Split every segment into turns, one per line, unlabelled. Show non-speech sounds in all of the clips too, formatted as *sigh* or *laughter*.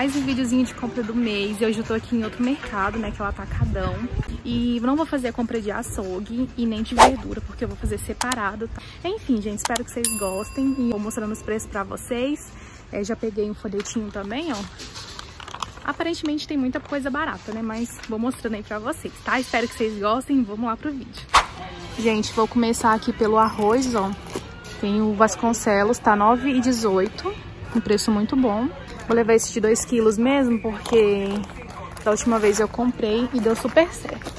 mais um videozinho de compra do mês. Hoje eu tô aqui em outro mercado, né, que é o Atacadão. E não vou fazer a compra de açougue e nem de verdura, porque eu vou fazer separado, tá? Enfim, gente, espero que vocês gostem e vou mostrando os preços pra vocês. É, já peguei um folhetinho também, ó. Aparentemente tem muita coisa barata, né? Mas vou mostrando aí pra vocês, tá? Espero que vocês gostem. Vamos lá pro vídeo. Gente, vou começar aqui pelo arroz, ó. Tem o Vasconcelos, tá 9,18. Um preço muito bom. Vou levar esse de 2 quilos mesmo, porque da última vez eu comprei e deu super certo.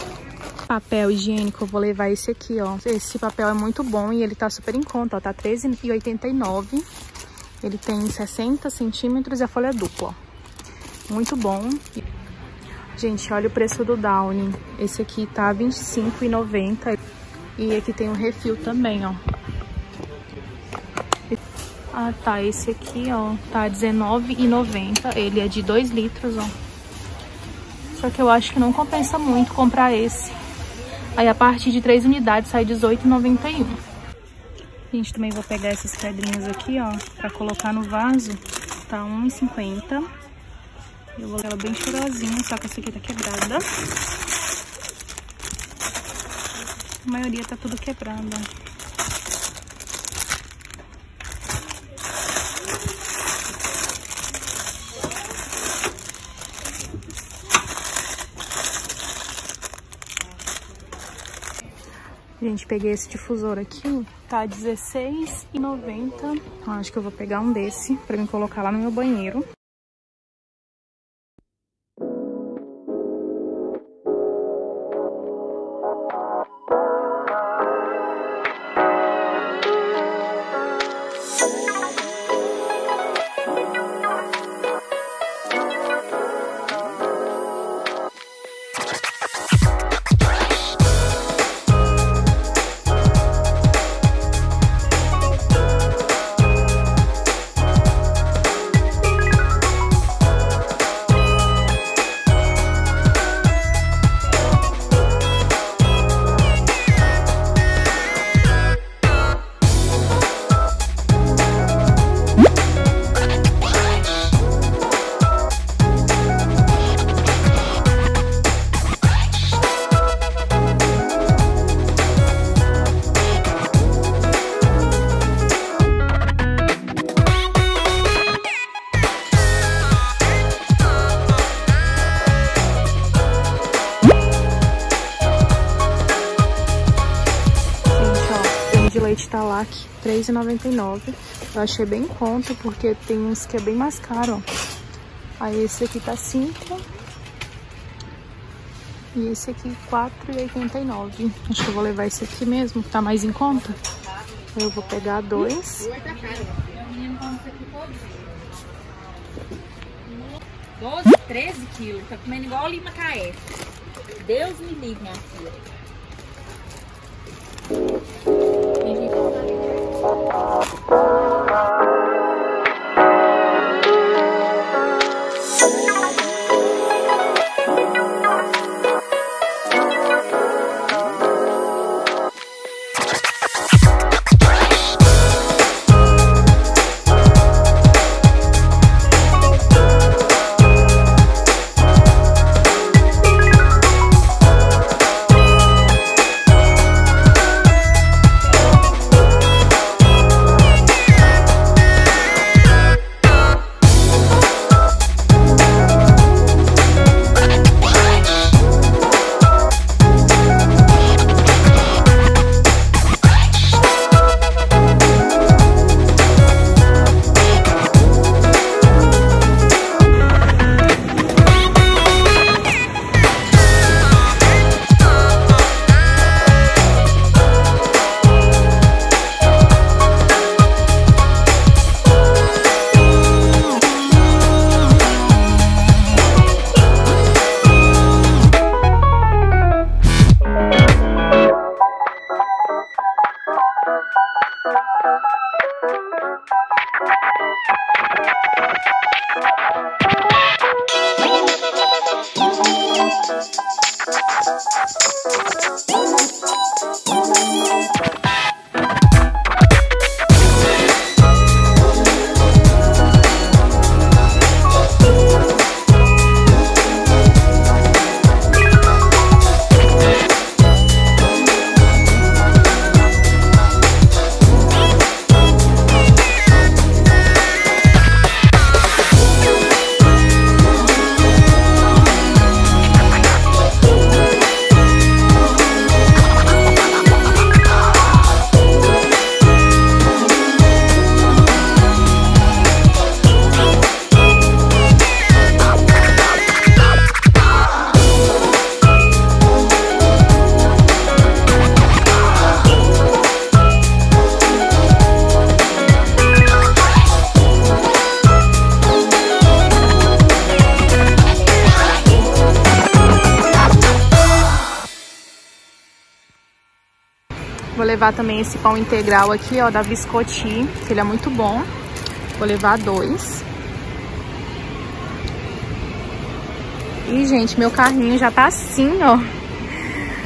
Papel higiênico, eu vou levar esse aqui, ó. Esse papel é muito bom e ele tá super em conta, ó. Tá R$13,89. Ele tem 60 centímetros e a folha é dupla, ó. Muito bom. Gente, olha o preço do Downy. Esse aqui tá R$25,90. E aqui tem um refil também, ó. Ah, tá. Esse aqui, ó, tá R$19,90. Ele é de 2 litros, ó. Só que eu acho que não compensa muito comprar esse. Aí a partir de 3 unidades sai R$18,91. Gente, também vou pegar essas pedrinhas aqui, ó, pra colocar no vaso. Tá R$1,50. Eu vou ela bem cheirosinha, só que essa aqui tá quebrada. A maioria tá tudo quebrada. Gente, peguei esse difusor aqui, tá R$16,90. Acho que eu vou pegar um desse pra me colocar lá no meu banheiro. Leite Talac, R$3,99. Eu achei bem em conta, porque tem uns que é bem mais caro, ó. Aí esse aqui tá 5. E esse aqui R$4,89. Acho que eu vou levar esse aqui mesmo, que tá mais em conta. Eu vou pegar dois.
12, 13 quilos. Tá comendo igual Lima Caé. Deus me livre, minha filha. Thank you.
Levar também esse pão integral aqui, ó, da Biscotti, que ele é muito bom. Vou levar dois. E, gente, meu carrinho já tá assim, ó.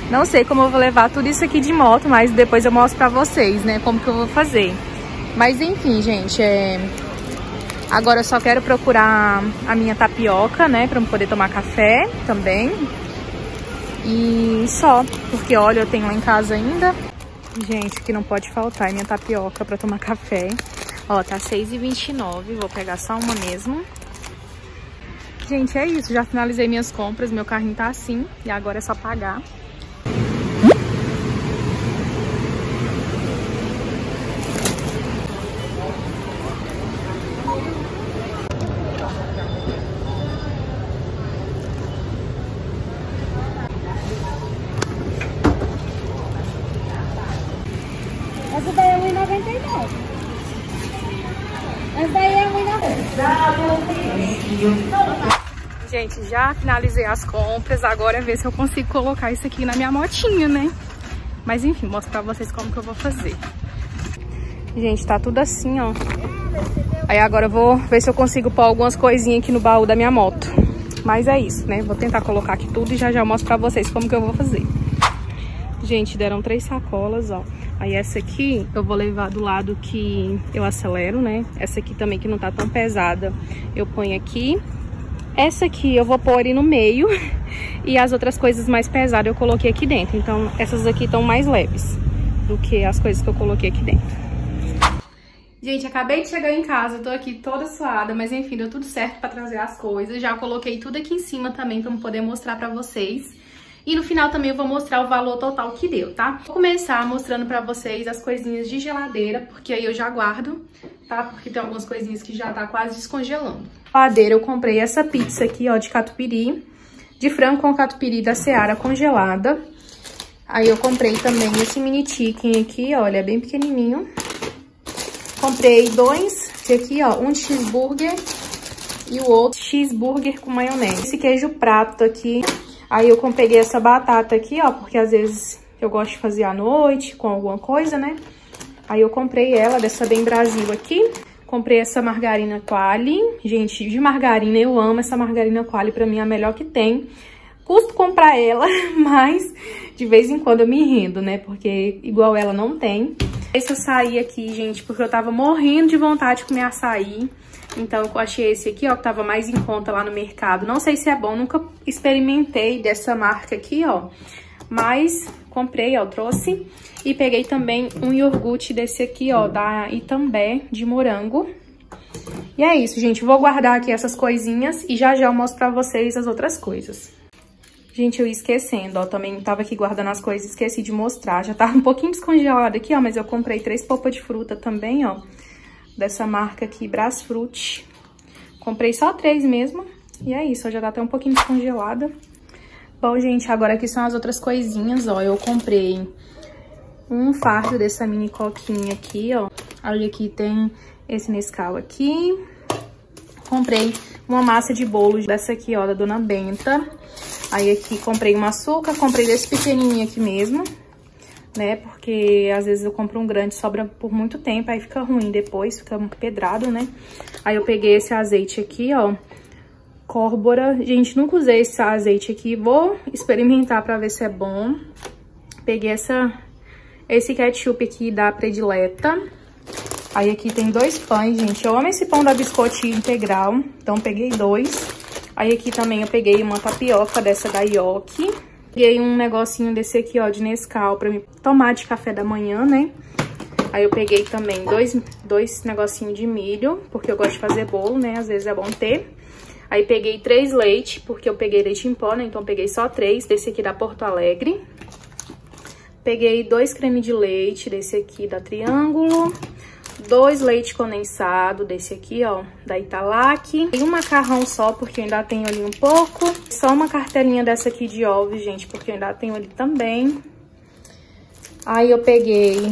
Não sei como eu vou levar tudo isso aqui de moto, mas depois eu mostro pra vocês, né, como que eu vou fazer. Mas, enfim, gente, é... Agora eu só quero procurar a minha tapioca, né, pra eu poder tomar café também. E só, porque olha, eu tenho lá em casa ainda. Gente, que não pode faltar é minha tapioca pra tomar café. Ó, tá R$6,29, vou pegar só uma mesmo. Gente, é isso, já finalizei minhas compras, meu carrinho tá assim, e agora é só pagar.
Essa daí é 1,99. Essa daí é 1,99.
Gente, já finalizei as compras, agora é ver se eu consigo colocar isso aqui na minha motinha, né? Mas enfim, mostrar pra vocês como que eu vou fazer. Gente, tá tudo assim, ó. Aí agora eu vou ver se eu consigo pôr algumas coisinhas aqui no baú da minha moto. Mas é isso, né? Vou tentar colocar aqui tudo e já já mostro pra vocês como que eu vou fazer. Gente, deram três sacolas, ó. Aí essa aqui eu vou levar do lado que eu acelero, né? Essa aqui também que não tá tão pesada, eu ponho aqui. Essa aqui eu vou pôr ali no meio *laughs* e as outras coisas mais pesadas eu coloquei aqui dentro. Então essas aqui estão mais leves do que as coisas que eu coloquei aqui dentro. Gente, acabei de chegar em casa, tô aqui toda suada, mas enfim, deu tudo certo pra trazer as coisas. Já coloquei tudo aqui em cima também pra poder mostrar pra vocês. E no final também eu vou mostrar o valor total que deu, tá? Vou começar mostrando pra vocês as coisinhas de geladeira, porque aí eu já guardo, tá? Porque tem algumas coisinhas que já tá quase descongelando. Geladeira eu comprei essa pizza aqui, ó, de catupiry, de frango com catupiry da Seara congelada. Aí eu comprei também esse mini chicken aqui, olha, é bem pequenininho. Comprei dois, aqui, ó, um cheeseburger e o outro cheeseburger com maionese. Esse queijo prato aqui Aí eu peguei essa batata aqui, ó, porque às vezes eu gosto de fazer à noite com alguma coisa, né? Aí eu comprei ela, dessa Bem Brasil aqui. Comprei essa margarina Quali. Gente, de margarina eu amo essa margarina Quali, pra mim é a melhor que tem. Custo comprar ela, *laughs* mas de vez em quando eu me rendo, né? Porque igual ela não tem. Esse açaí aqui, gente, porque eu tava morrendo de vontade de comer açaí. Então, eu achei esse aqui, ó, que tava mais em conta lá no mercado. Não sei se é bom, nunca experimentei dessa marca aqui, ó. Mas comprei, ó, trouxe. E peguei também um iogurte desse aqui, ó, da Itambé, de morango. E é isso, gente. Vou guardar aqui essas coisinhas e já já eu mostro pra vocês as outras coisas. Gente, eu ia esquecendo, ó, também tava aqui guardando as coisas, esqueci de mostrar. Já tava um pouquinho descongelado aqui, ó, mas eu comprei três polpas de fruta também, ó dessa marca aqui, Brasfruit. Comprei só três mesmo. E é isso, já tá até um pouquinho descongelada. Bom, gente, agora aqui são as outras coisinhas, ó. Eu comprei um fardo dessa mini coquinha aqui, ó. Olha aqui, tem esse Nescau aqui. Comprei uma massa de bolo dessa aqui, ó, da Dona Benta. Aí aqui comprei um açúcar, comprei desse pequenininho aqui mesmo né? Porque às vezes eu compro um grande, sobra por muito tempo, aí fica ruim depois, fica pedrado, né? Aí eu peguei esse azeite aqui, ó, Córbora. Gente, nunca usei esse azeite aqui, vou experimentar pra ver se é bom. Peguei essa, esse ketchup aqui da Predileta. Aí aqui tem dois pães, gente. Eu amo esse pão da biscotti integral, então peguei dois. Aí aqui também eu peguei uma tapioca dessa da Yoki. Peguei um negocinho desse aqui, ó, de Nescau pra me tomar de café da manhã, né? Aí eu peguei também dois, dois negocinhos de milho, porque eu gosto de fazer bolo, né? Às vezes é bom ter. Aí peguei três leite, porque eu peguei leite em pó, né? Então peguei só três, desse aqui da Porto Alegre. Peguei dois creme de leite, desse aqui da Triângulo dois leite condensado desse aqui, ó, da Italac. E um macarrão só, porque eu ainda tenho ali um pouco. Só uma cartelinha dessa aqui de ovos, gente, porque eu ainda tenho ali também. Aí eu peguei...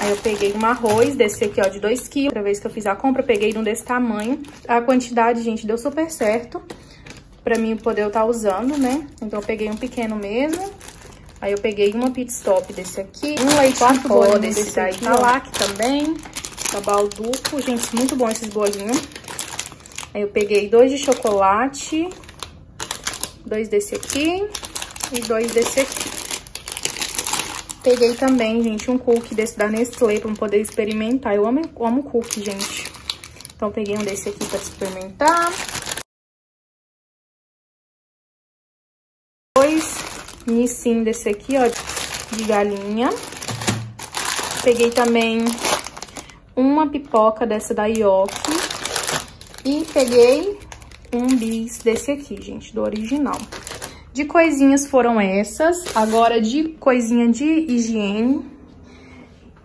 Aí eu peguei um arroz desse aqui, ó, de 2 quilos. Outra vez que eu fiz a compra, eu peguei um desse tamanho. A quantidade, gente, deu super certo pra mim poder eu estar tá usando, né? Então eu peguei um pequeno mesmo. Aí eu peguei uma pit stop desse aqui, um leite em pó desse, desse daí Italac também, Cabal duplo. Gente, muito bom esses bolinhos. Aí eu peguei dois de chocolate, dois desse aqui e dois desse aqui. Peguei também, gente, um cookie desse da Nestlé pra poder experimentar. Eu amo, amo cookie, gente. Então, peguei um desse aqui pra experimentar. Nissin desse aqui, ó, de galinha. Peguei também uma pipoca dessa da Yoki. E peguei um bis desse aqui, gente, do original. De coisinhas foram essas. Agora, de coisinha de higiene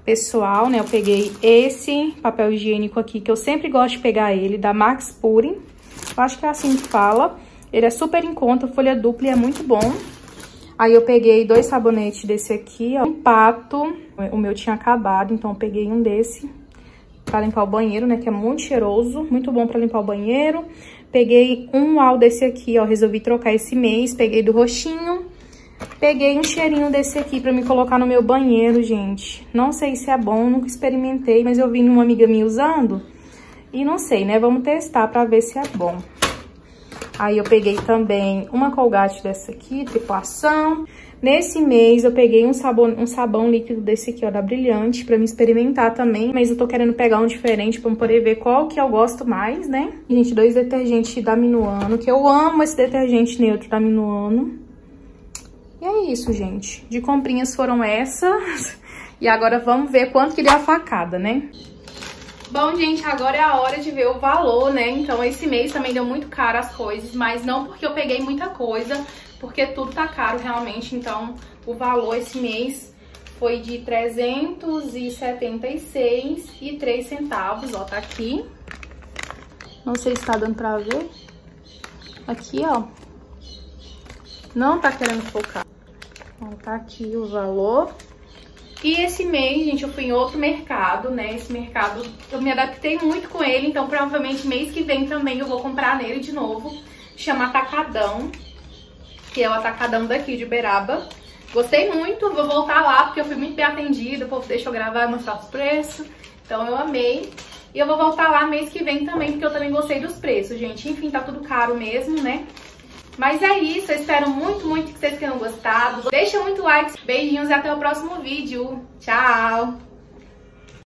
pessoal, né? Eu peguei esse papel higiênico aqui, que eu sempre gosto de pegar ele, da Max Pure. Eu acho que é assim que fala. Ele é super em conta, folha dupla e é muito bom. Aí eu peguei dois sabonetes desse aqui, ó. Um pato, o meu tinha acabado, então eu peguei um desse pra limpar o banheiro, né? Que é muito cheiroso, muito bom pra limpar o banheiro. Peguei um uau desse aqui, ó, resolvi trocar esse mês, peguei do roxinho. Peguei um cheirinho desse aqui pra me colocar no meu banheiro, gente. Não sei se é bom, nunca experimentei, mas eu vi uma amiga minha usando. E não sei, né? Vamos testar pra ver se é bom. Aí eu peguei também uma colgate dessa aqui, triplação. Nesse mês eu peguei um sabão, um sabão líquido desse aqui, ó, da Brilhante, pra me experimentar também. Mas eu tô querendo pegar um diferente pra poder ver qual que eu gosto mais, né? gente, dois detergentes da Minuano, que eu amo esse detergente neutro da Minuano. E é isso, gente. De comprinhas foram essas. *laughs* E agora vamos ver quanto que deu a facada, né? Bom, gente, agora é a hora de ver o valor, né? Então, esse mês também deu muito caro as coisas, mas não porque eu peguei muita coisa, porque tudo tá caro realmente, então o valor esse mês foi de 376 e 3 centavos, ó, tá aqui. Não sei se tá dando pra ver. Aqui, ó. Não tá querendo focar. Ó, tá aqui o valor. E esse mês, gente, eu fui em outro mercado, né? Esse mercado, eu me adaptei muito com ele, então provavelmente mês que vem também eu vou comprar nele de novo. Chama Atacadão que é o atacadão daqui de Uberaba. Gostei muito, vou voltar lá porque eu fui muito bem atendida, o povo deixou eu gravar e mostrar os preços. Então eu amei. E eu vou voltar lá mês que vem também, porque eu também gostei dos preços, gente. Enfim, tá tudo caro mesmo, né? Mas é isso, eu espero muito, muito que vocês tenham gostado. Deixa muito like, beijinhos e até o próximo vídeo. Tchau!